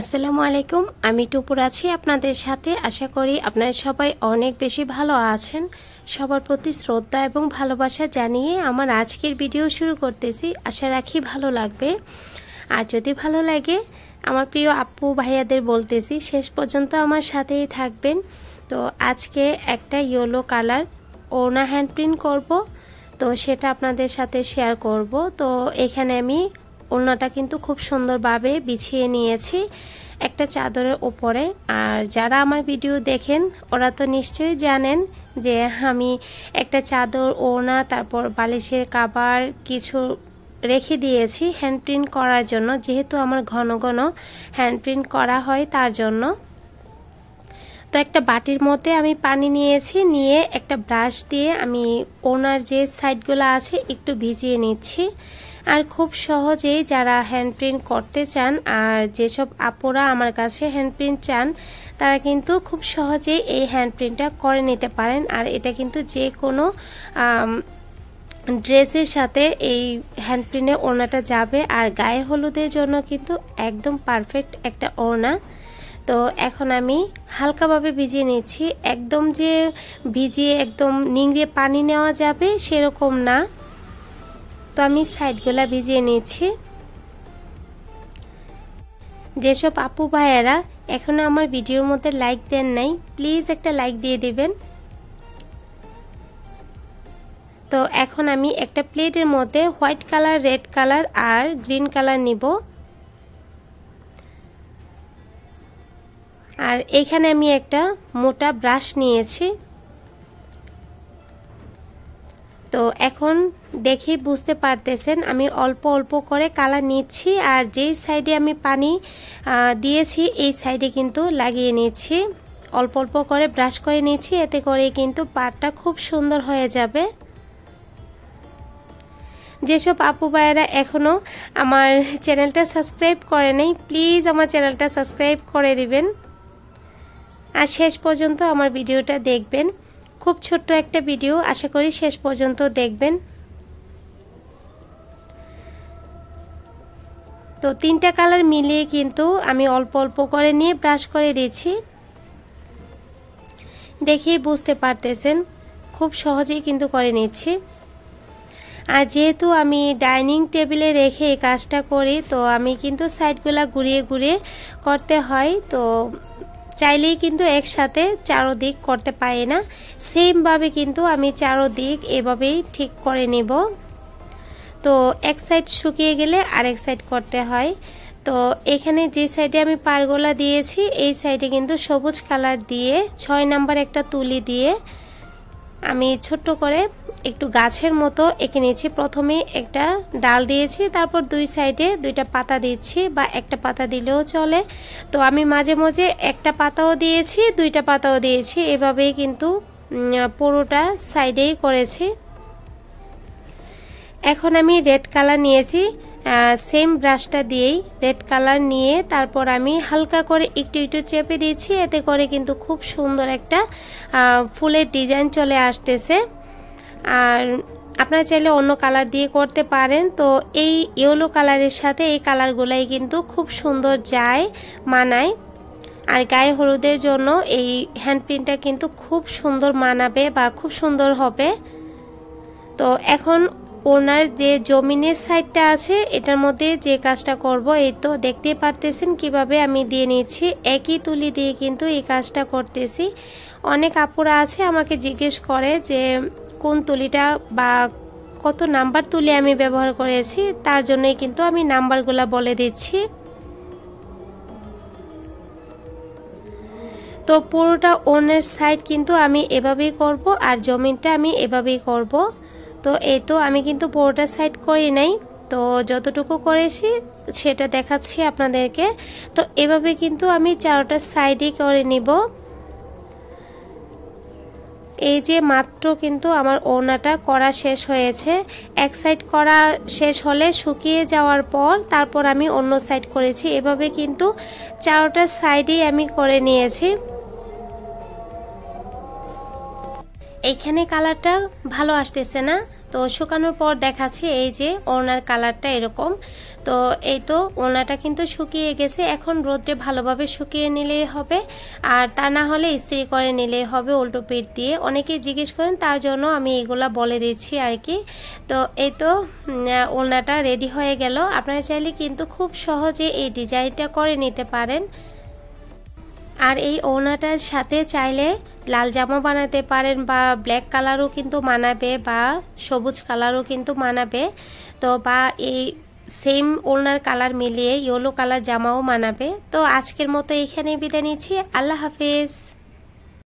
আসসালামু আলাইকুম, আমি টুপুর আছি আপনাদের সাথে। আশা করি আপনারা সবাই অনেক বেশি ভালো আছেন। সবার প্রতি শ্রদ্ধা এবং ভালোবাসা জানিয়ে আমার আজকের ভিডিও শুরু করতেছি। আশা রাখি ভালো লাগবে। আর যদি ভালো লাগে, আমার প্রিয় আপু ভাইয়াদের বলতেছি, শেষ পর্যন্ত আমার সাথেই থাকবেন। তো আজকে একটা ইয়েলো কালার ওনা হ্যান্ড প্রিন্ট করব। তো সেটা আপনাদের সাথে শেয়ার করব। তো এখানে আমি ওড়নাটা কিন্তু খুব সুন্দরভাবে বিছিয়ে নিয়েছি একটা চাদরের ওপরে। আর যারা আমার ভিডিও দেখেন, ওরা তো নিশ্চয়ই জানেন যে আমি একটা চাদর, ওড়না, তারপর বালিশের কাবার কিছু রেখে দিয়েছি হ্যান্ড প্রিন্ট করার জন্য, যেহেতু আমার ঘন ঘন হ্যান্ড প্রিন্ট করা হয় তার জন্য। তো একটা বাটির মধ্যে আমি পানি নিয়েছি, নিয়ে একটা ব্রাশ দিয়ে আমি ওনার যে সাইডগুলো আছে একটু ভিজিয়ে নিচ্ছি। আর খুব সহজেই যারা হ্যান্ড প্রিন্ট করতে চান আর যেসব আপুরা আমার কাছে হ্যান্ড প্রিন্ট চান, তারা কিন্তু খুব সহজেই এই হ্যান্ড প্রিন্টটা করে নিতে পারেন। আর এটা কিন্তু যে কোনো ড্রেসের সাথে এই হ্যান্ড প্রিন্টের ওড়নাটা যাবে। আর গায়ে হলুদের জন্য কিন্তু একদম পারফেক্ট একটা ওড়না। তো এখন আমি হালকাভাবে ভিজিয়ে নিচ্ছি। একদম যে ভিজিয়ে একদম নিংড়ে পানি নেওয়া যাবে সেরকম না। তো আমি সাইডগুলা ভিজিয়ে নিয়েছি। যেসব আপু ভাইয়েরা এখনও আমার ভিডিওর মধ্যে লাইক দেন নাই প্লিজ একটা লাইক দিয়ে দিবেন। তো এখন আমি একটা প্লেটের মধ্যে হোয়াইট কালার, রেড কালার আর গ্রিন কালার নিব। আর এখানে আমি একটা মোটা ব্রাশ নিয়েছি। তো এখন দেখে বুঝতে পারতেছেন। আমি অল্প অল্প করে কালার নিচ্ছি আর যেই সাইডে আমি পানি দিয়েছি, এই সাইডে কিন্তু লাগিয়ে নিচ্ছি। অল্প অল্প করে ব্রাশ করে নিচ্ছি, এতে করে কিন্তু পাটটা খুব সুন্দর হয়ে যাবে। যেসব আপু ভাইয়েরা এখনও আমার চ্যানেলটা সাবস্ক্রাইব করে নেই, প্লিজ আমার চ্যানেলটা সাবস্ক্রাইব করে দিবেন। আর শেষ পর্যন্ত আমার ভিডিওটা দেখবেন। খুব ছোট্ট একটা ভিডিও, আশা করি শেষ পর্যন্ত দেখবেন। তো তিনটা কালার মিলিয়ে কিন্তু আমি অল্প অল্প করে নিয়ে ব্রাশ করে দিচ্ছি দেখেই বুঝতে পারতেছেন, খুব সহজেই কিন্তু করে নিচ্ছি। আর যেহেতু আমি ডাইনিং টেবিলে রেখে এই কাজটা করি, তো আমি কিন্তু সাইডগুলা ঘুরিয়ে ঘুরিয়ে করতে হয়। তো চাইলেই কিন্তু একসাথে চারোদিক করতে পারি না। সেমভাবে কিন্তু আমি চারোদিক এভাবেই ঠিক করে নেব। তো এক সাইড শুকিয়ে গেলে আরেক সাইড করতে হয়। তো এখানে যে সাইডে আমি পারগোলা দিয়েছি, এই সাইডে কিন্তু সবুজ কালার দিয়ে, ছয় নাম্বার একটা তুলি দিয়ে আমি ছোট্ট করে একটু গাছের মতো এঁকে নিয়েছি। প্রথমে একটা ডাল দিয়েছি, তারপর দুই সাইডে দুইটা পাতা দিচ্ছি বা একটা পাতা দিলেও চলে। তো আমি মাঝে মাঝে একটা পাতাও দিয়েছি, দুইটা পাতাও দিয়েছি। এভাবেই কিন্তু পুরোটা সাইডেই করেছি। এখন আমি রেড কালার নিয়েছি সেম ব্রাশটা দিয়েই রেড কালার নিয়ে তারপর আমি হালকা করে একটু একটু চেপে দিয়েছি, এতে করে কিন্তু খুব সুন্দর একটা ফুলের ডিজাইন চলে আসতেছে। আর আপনারা চাইলে অন্য কালার দিয়ে করতে পারেন, তো এই ইয়েলো কালারের সাথে এই কালারগুলাই কিন্তু খুব সুন্দর যায়, মানায়। আর গায়ে হলুদের জন্য এই হ্যান্ড প্রিন্টটা কিন্তু খুব সুন্দর মানাবে বা খুব সুন্দর হবে। তো এখন ওনার যে জমিনের সাইডটা আছে, এটার মধ্যে যে কাজটা করব, এই তো দেখতে পারতেছেন কীভাবে আমি দিয়ে নিচ্ছি একই তুলি দিয়ে কিন্তু এই কাজটা করতেছি। অনেক আপুরা আছে আমাকে জিজ্ঞেস করে যে, কোন তুলিটা বা কত নাম্বার তুলি আমি ব্যবহার করেছি, তার জন্যই কিন্তু আমি নাম্বারগুলো বলে দিচ্ছি। তো পুরোটা ওনের সাইড কিন্তু আমি এভাবেই করব আর জমিনটা আমি এভাবেই করব। তো এই তো আমি কিন্তু পুরোটা সাইড করি নাই। তো যতটুকু করেছি সেটা দেখাচ্ছি আপনাদেরকে। তো এভাবে কিন্তু আমি চারোটা সাইডই করে নিব। এই যে মাত্র কিন্তু আমার ওনাটা করা শেষ হয়েছে। এক সাইড করা শেষ হলে শুকিয়ে যাওয়ার পর তারপর আমি অন্য সাইড করেছি। এভাবে কিন্তু চারোটা সাইডেই আমি করে নিয়েছি। এইখানে কালারটা ভালো আসতেছে না। তো শুকানোর পর দেখাচ্ছি এই যে ওনার কালারটা এরকম। তো এই তো ওনাটা কিন্তু শুকিয়ে গেছে। এখন রোদ্রে ভালোভাবে শুকিয়ে নিলেই হবে। আর তা না হলে ইস্ত্রি করে নিলেই হবে উল্টো পিঠ দিয়ে। অনেকে জিজ্ঞেস করেন, তার জন্য আমি এগুলা বলে দিচ্ছি আর কি। তো এই তো ওনাটা রেডি হয়ে গেল। আপনারা চাইলে কিন্তু খুব সহজে এই ডিজাইনটা করে নিতে পারেন। আর এই ওড়নাটার সাথে চাইলে লাল জামা বানাতে পারেন বা ব্ল্যাক কালারও কিন্তু মানাবে বা সবুজ কালারও কিন্তু মানাবে। তো বা এই সেম ওনার কালার মিলিয়ে ইয়েলো কালার জামাও মানাবে। তো আজকের মতো এখানেই বিদায় নিচ্ছি। আল্লাহ হাফিজ।